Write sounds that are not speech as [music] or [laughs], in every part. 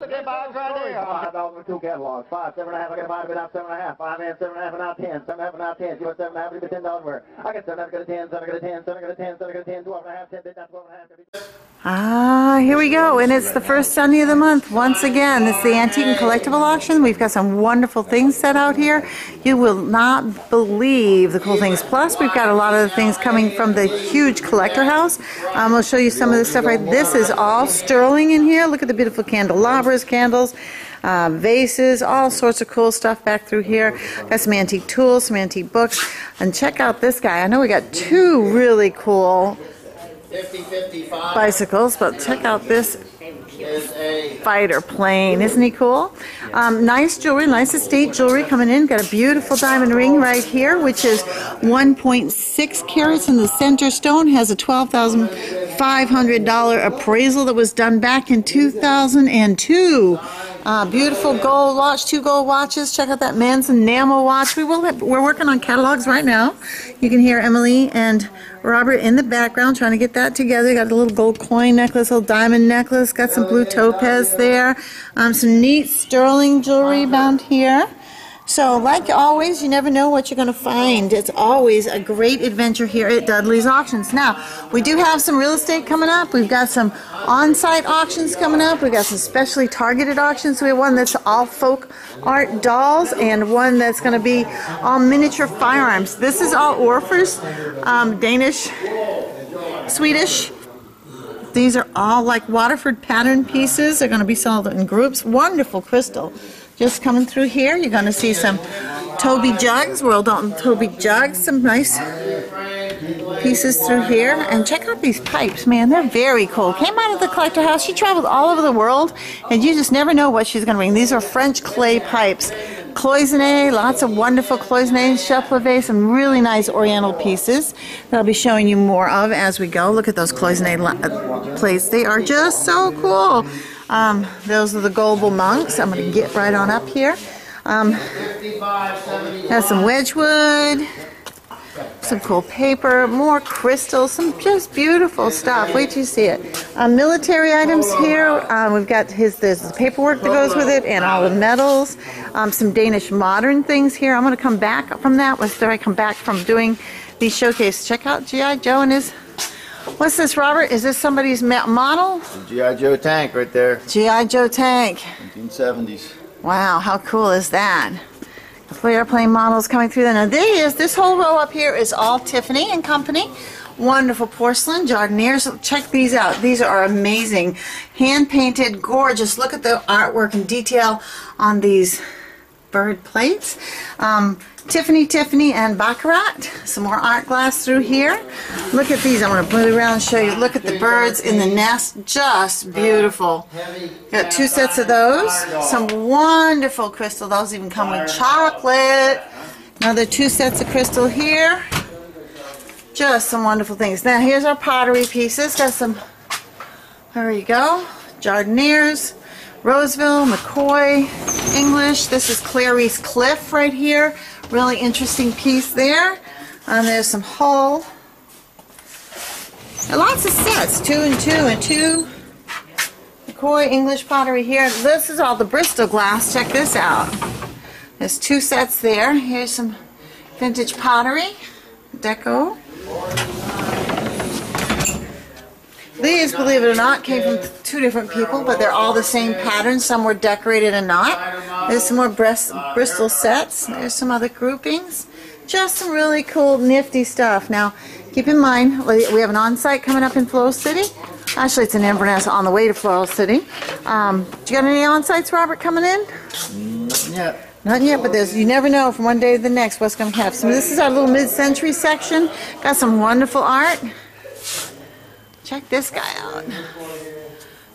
Look at box right there. Five dollars for two catalogs. Five, seven and a half. I got five, but out seven and a half. Five and seven and a half, and out ten. Seven and a half, and out ten. You want seven and a half? Leave it ten dollars more. I got seven and a half. Got a ten. Seven. Got a ten. Seven. Got a ten. Seven. Got a ten. Twelve and a half. Ten. Bid down. Twelve and a half. Ah, here we go, and it's the first Sunday of the month. Once again, it's the Antique and Collectible Auction. We've got some wonderful things set out here. You will not believe the cool things. Plus, we've got a lot of the things coming from the huge collector house. Um, I'll show you some of this stuff right. This is all sterling in here. Look at the beautiful candelabras, candles. Uh, vases, all sorts of cool stuff back through here. Got some antique tools, some antique books. And check out this guy. I know we got two really cool bicycles, but check out this fighter plane. Isn't he cool? Um, nice jewelry, nice estate jewelry coming in. Got a beautiful diamond ring right here, which is 1.6 carats in the center stone. Has a $12,500 appraisal that was done back in 2002. Uh, beautiful gold watch, two gold watches. Check out that men's enamel watch. We will have, we're working on catalogs right now. You can hear Emily and Robert in the background trying to get that together. Got a little gold coin necklace, little diamond necklace. Got some blue topaz there. Um, some neat sterling jewelry bound here. So, like always, you never know what you're going to find. It's always a great adventure here at Dudley's Auctions. Now, we do have some real estate coming up. We've got some on-site auctions coming up. We've got some specially targeted auctions. We have one that's all folk art dolls and one that's going to be all miniature firearms. This is all Orrefors, um, Danish, Swedish. These are all like Waterford pattern pieces. They're going to be sold in groups. Wonderful crystal. Just coming through here, you're going to see some Toby jugs, Royal Doulton Toby jugs, some nice pieces through here. And check out these pipes, man, they're very cool. Came out of the collector house. She traveled all over the world, and you just never know what she's going to bring. These are French clay pipes. Cloisonne, lots of wonderful cloisonne, chef some really nice oriental pieces that I'll be showing you more of as we go. Look at those cloisonne uh, plates. They are just so cool. Um, those are the Goebel monks. I'm going to get right on up here. Um, has some Wedgwood, some cool paper, more crystals, some just beautiful stuff. Wait till you see it. Um, military items here. Um, we've got his there's paperwork that goes with it and all the medals. Um, some Danish modern things here. I'm going to come back from that after I come back from doing these showcases. Check out G.I. Joe and his What's this, Robert? Is this somebody's model? G.I. Joe tank right there. G.I. Joe tank. 1970s. Wow, how cool is that? The airplane models coming through there. Now this, this whole row up here is all Tiffany and Company. Wonderful porcelain, Jardinieres. Check these out. These are amazing. Hand painted, gorgeous. Look at the artwork and detail on these bird plates. Um, Tiffany, Tiffany, and Baccarat. Some more art glass through here. Look at these. I'm going to move around and show you. Look at the birds in the nest. Just beautiful. Got two sets of those. Some wonderful crystal. Those even come with chocolate. Another two sets of crystal here. Just some wonderful things. Now here's our pottery pieces. Got some, there you go, Jardinieres. Roseville, McCoy, English. This is Clarice Cliff right here. Really interesting piece there. And there's some Hull. And lots of sets, two and two and two. McCoy English pottery here. This is all the Bristol glass. Check this out. There's two sets there. Here's some vintage pottery, deco. These, believe it or not, came from two different people, but they're all the same pattern. Some were decorated and not. There's some more Bristol sets. There's some other groupings. Just some really cool, nifty stuff. Now, keep in mind, we have an on-site coming up in Floral City. Actually, it's in Inverness on the way to Floral City. Um, do you got any on-sites, Robert, coming in? Not yet. Not yet, but there's you never know from one day to the next what's going to happen. So this is our little mid-century section. Got some wonderful art. Check this guy out.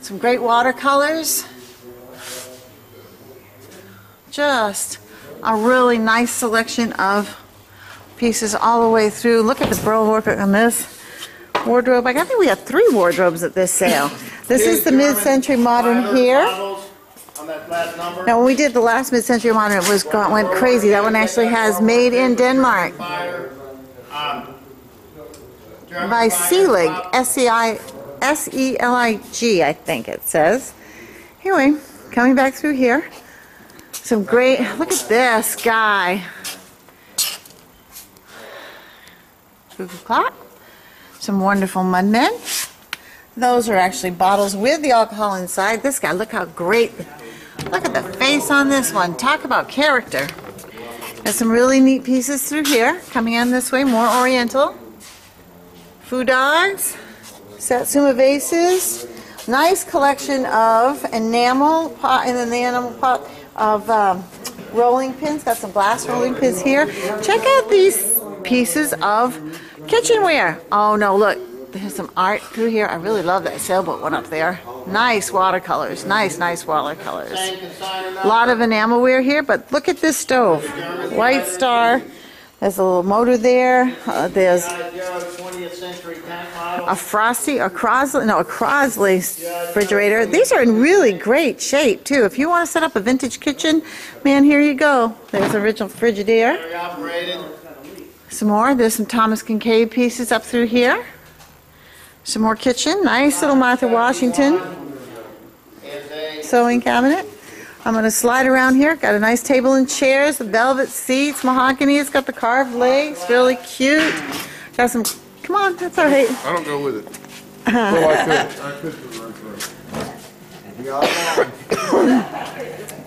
Some great watercolors. Just a really nice selection of pieces all the way through. Look at the burl work on this wardrobe. I think we have three wardrobes at this sale. This is the mid-century modern here. Now, when we did the last mid-century modern, it was went crazy. That one actually has "Made in Denmark." By Selig, S-E-I, S-E-L-I-G, I think it says. Anyway, coming back through here. Some great, look at this guy. Cuckoo. Some wonderful mud men. Those are actually bottles with the alcohol inside. This guy, look how great. Look at the face on this one. Talk about character. There's some really neat pieces through here. Coming in this way, more oriental. Foo dogs. Satsuma vases. Nice collection of enamel pot and then the enamel pot of um, rolling pins. Got some glass rolling pins here. Check out these pieces of kitchenware. Oh no, look. There's some art through here. I really love that sailboat one up there. Nice watercolors. Nice, nice watercolors. A lot of enamelware here, but look at this stove. White Star. There's a little motor there. Uh, there's a Frosty, a Crosley, no, a Crosley refrigerator. These are in really great shape too. If you want to set up a vintage kitchen, man, here you go. There's original Frigidaire. Some more. There's some Thomas Kinkade pieces up through here. Some more kitchen. Nice little Martha Washington sewing cabinet. I'm going to slide around here. Got a nice table and chairs, the velvet seats, mahogany. It's got the carved legs, really cute. Got some. Come on, that's all right. I don't go with it. Well, [laughs] oh, I could, I could.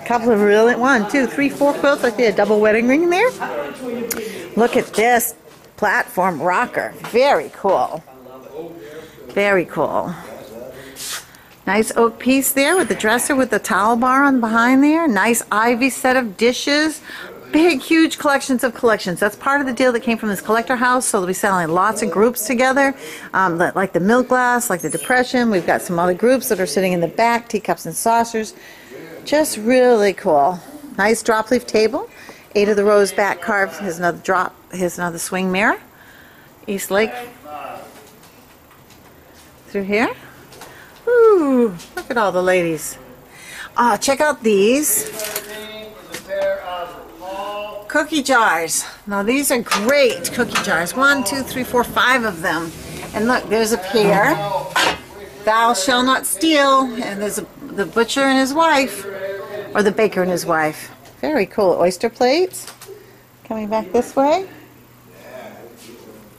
Couple of really one, two, three, four quilts. I see a double wedding ring in there. Look at this platform rocker. Very cool. Very cool. Nice oak piece there with the dresser with the towel bar on behind there. Nice ivy set of dishes. Big, huge collections of collections. That's part of the deal that came from this collector house. So they'll be selling lots of groups together, um, like the milk glass, like the depression. We've got some other groups that are sitting in the back, teacups and saucers. Just really cool. Nice drop leaf table. Eight of the rows back carved. Here's another drop. Here's another swing mirror. Eastlake. Through here. Ooh, look at all the ladies. Ah, check out these cookie jars. Now these are great cookie jars. One, two, three, four, five of them. And look, there's a pair. Thou shall not steal. And there's a, the butcher and his wife, or the baker and his wife. Very cool. Oyster plates. Coming back this way.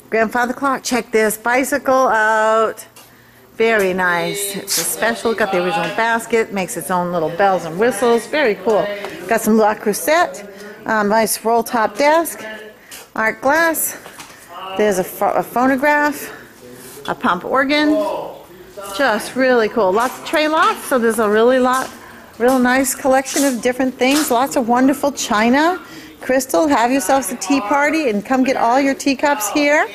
Grandfather clock. Check this bicycle out. Very nice. It's a special. Got the original basket. Makes its own little bells and whistles. Very cool. Got some Le Creuset. Um, nice roll top desk. Art glass. There's a, a phonograph. A pump organ. Just really cool. Lots of tray lots. So there's a really lot, real nice collection of different things. Lots of wonderful china. Crystal, have yourselves a tea party and come get all your teacups here.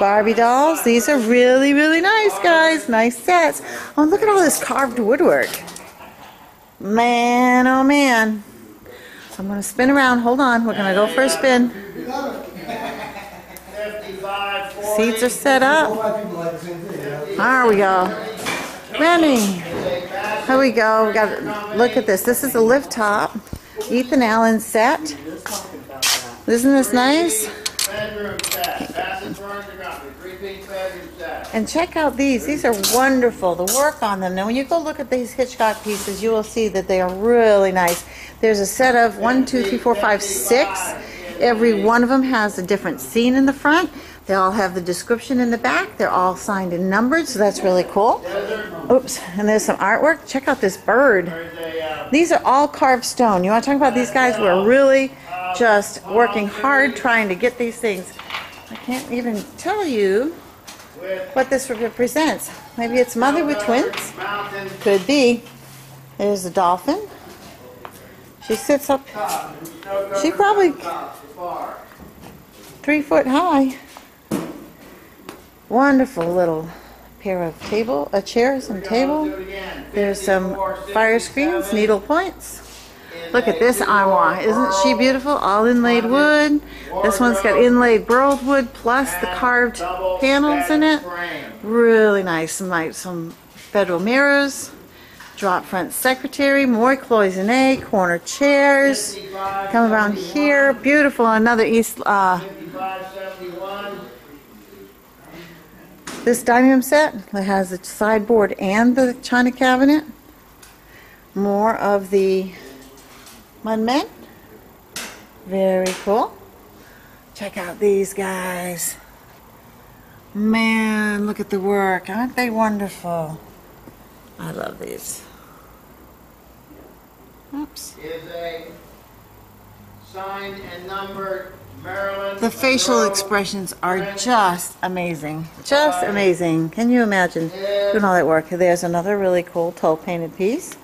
Barbie dolls. These are really, really nice, guys. Nice sets. Oh, look at all this carved woodwork. Man, oh man. I'm going to spin around. Hold on. We're going to go for a spin. Seats are set up. There we go. Remy. Here we go. We got look at this. This is a lift top. Ethan Allen set. Isn't this nice? And check out these. These are wonderful. The work on them. Now, when you go look at these Hitchcock pieces, you will see that they are really nice. There's a set of one, two, three, four, five, six. Every one of them has a different scene in the front. They all have the description in the back. They're all signed and numbered, so that's really cool. Oops. And there's some artwork. Check out this bird. These are all carved stone. You want to talk about these guys who are really just working hard trying to get these things. I can't even tell you what this represents. Maybe it's mother with twins. Could be. There's a dolphin. She sits up She probably three foot high. Wonderful little pair of table, a chairs and table. There's some fire screens, needle points. Look at this armoire. Isn't she beautiful? All inlaid wood. This one's got inlaid burled wood plus the carved panels in it. Really nice. Some like some federal mirrors. Drop front secretary, more cloisonne, corner chairs. Come around here. Beautiful. Another East uh, This dining room set that has the sideboard and the china cabinet. More of the mud men. Very cool. Check out these guys. Man, look at the work. Aren't they wonderful? I love these. Oops. Is a signed and numbered Maryland. The facial expressions are just amazing. Just amazing. Can you imagine doing all that work? There's another really cool tole painted piece.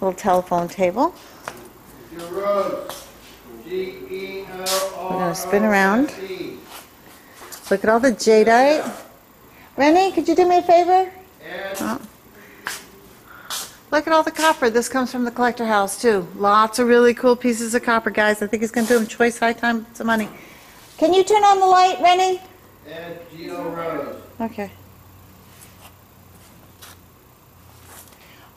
Little telephone table. Rose. G O R. We're gonna spin around. Look at all the jadeite. Rennie, could you do me a favor? Oh. Look at all the copper. This comes from the collector house too. Lots of really cool pieces of copper, guys. I think he's gonna do them choice high time some money. Can you turn on the light, Rennie? Ed Geo Rose. Okay.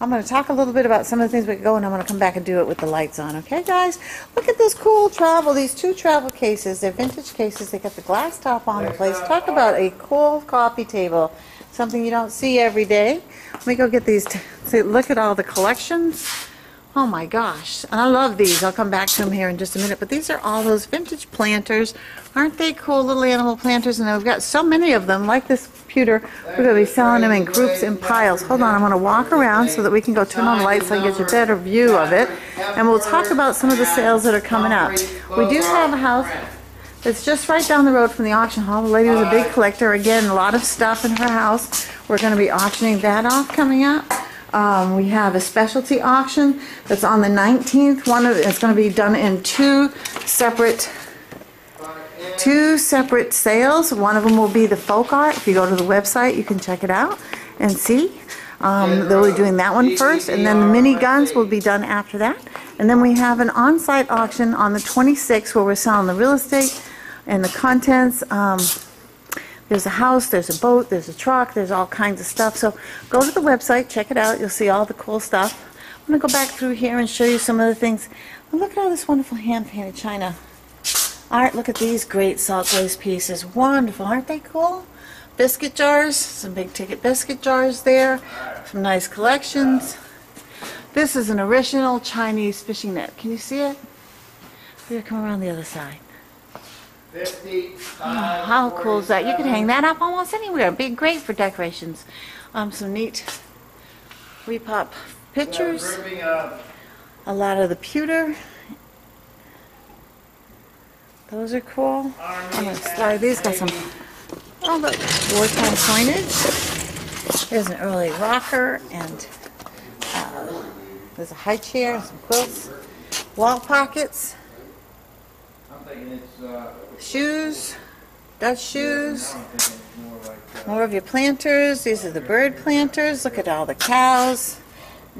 I'm going to talk a little bit about some of the things we could go, and I'm going to come back and do it with the lights on. Okay, guys? Look at this cool travel. These two travel cases. They're vintage cases. They got the glass top on the place. Talk about a cool coffee table. Something you don't see every day. Let me go get these. See, look at all the collections. Oh my gosh. And I love these. I'll come back to them here in just a minute. But these are all those vintage planters. Aren't they cool little animal planters? And we've got so many of them, like this pewter. We're going to be selling them in groups in piles. Hold on. I'm going to walk around so that we can go turn on the lights so I can get a better view of it. And we'll talk about some of the sales that are coming up. We do have a house it's just right down the road from the auction hall. The lady was a big collector. Again, a lot of stuff in her house. We're going to be auctioning that off coming up. Um, we have a specialty auction that's on the 19th. One of it's going to be done in two separate two separate sales. One of them will be the folk art. If you go to the website, you can check it out and see. Um, they'll be doing that one first, and then the mini guns will be done after that. And then we have an on-site auction on the 26th where we're selling the real estate and the contents. Um, there's a house, there's a boat, there's a truck, there's all kinds of stuff. So go to the website, check it out. You'll see all the cool stuff. I'm going to go back through here and show you some of the things. Oh, look at all this wonderful hand-painted china. All right, look at these great salt glaze pieces. Wonderful, aren't they cool? Biscuit jars, some big ticket biscuit jars there. Some nice collections. This is an original Chinese fishing net. Can you see it? We're gonna come around the other side. Fifty-five. How cool is that? You can hang that up almost anywhere. It'd be great for decorations. Um, some neat repop pictures. A lot of the pewter. Those are cool. I'm gonna slide these. Got some oh look, wartime coinage. There's an early rocker and uh, there's a high chair, some quilts, wall pockets, I'm thinking it's, uh, shoes, Dutch shoes. More of your planters. These are the bird planters. Look at all the cows,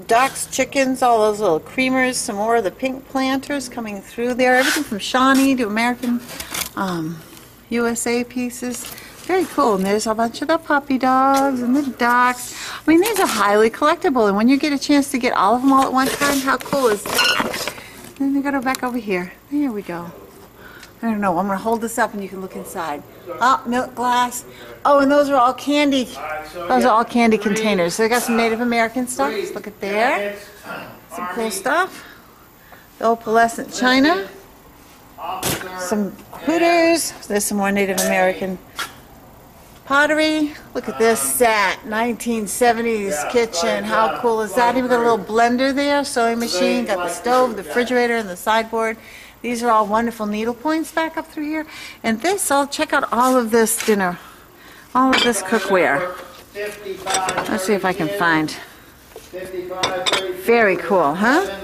ducks, chickens, all those little creamers. Some more of the pink planters coming through there. Everything from Shawnee to American um, USA pieces. Very cool. And there's a bunch of the puppy dogs and the ducks. I mean, these are highly collectible. And when you get a chance to get all of them all at one time, how cool is that? Then we got to back over here. There we go. I don't know. I'm going to hold this up and you can look inside. Oh, milk glass. Oh, and those are all candy. Those are all candy containers. So they got some Native American stuff. Let's look at there. Some cool stuff. The opalescent china. Some hooters. There's some more Native American pottery. Look at this set. 1970s kitchen. How cool is that? Even got a little blender there, sewing machine. Got the stove, the refrigerator, and the sideboard. These are all wonderful needle points back up through here. And this, I'll check out all of this dinner. All of this cookware. Let's see if I can find. Very cool, huh?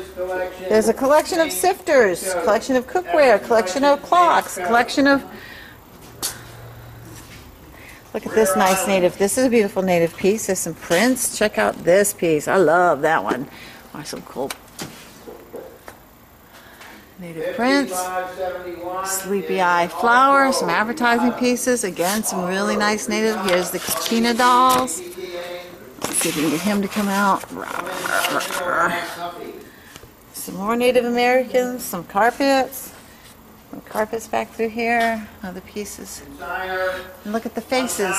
There's a collection of sifters, collection of cookware, collection of clocks, collection of. Look at this nice native. This is a beautiful native piece. There's some prints. Check out this piece. I love that one. Oh, some cool native prints. Sleepy Eye flour, some advertising pieces. Again, some really nice native. Here's the Kachina dolls. Let's see if we can get him to come out. Some more Native Americans, some carpets. Some carpets back through here. Other pieces. And look at the faces.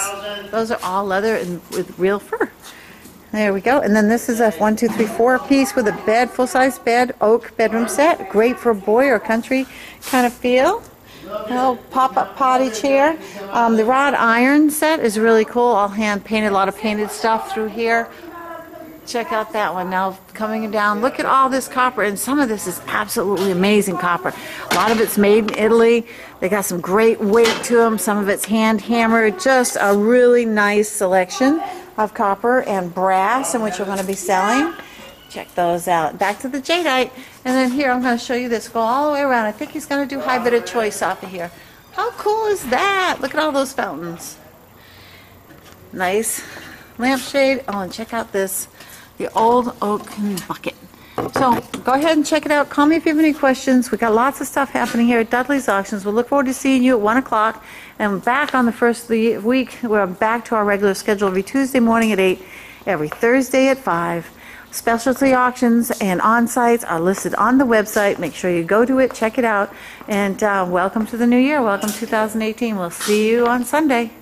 Those are all leather and with real fur. There we go. And then this is a one, two, three, four piece with a bed, full-size bed, oak bedroom set. Great for a boy or country kind of feel. A little pop-up potty chair. Um, the wrought iron set is really cool. All hand painted, a lot of painted stuff through here. Check out that one now coming down. Look at all this copper, and some of this is absolutely amazing copper. A lot of it's made in Italy. They got some great weight to them. Some of it's hand hammered. Just a really nice selection of copper and brass, in which we're going to be selling. Check those out. Back to the jadeite, and then here I'm going to show you this. Go all the way around. I think he's going to do high bit of choice off of here. How cool is that? Look at all those fountains. Nice lampshade. Oh, and check out this, the old oak bucket. So go ahead and check it out. Call me if you have any questions. We've got lots of stuff happening here at Dudley's Auctions. We'll look forward to seeing you at one o'clock. And back on the first of the week, we're back to our regular schedule every Tuesday morning at eight, every Thursday at five. Specialty auctions and on-sites are listed on the website. Make sure you go to it, check it out, and uh, welcome to the new year. Welcome 2018. We'll see you on Sunday.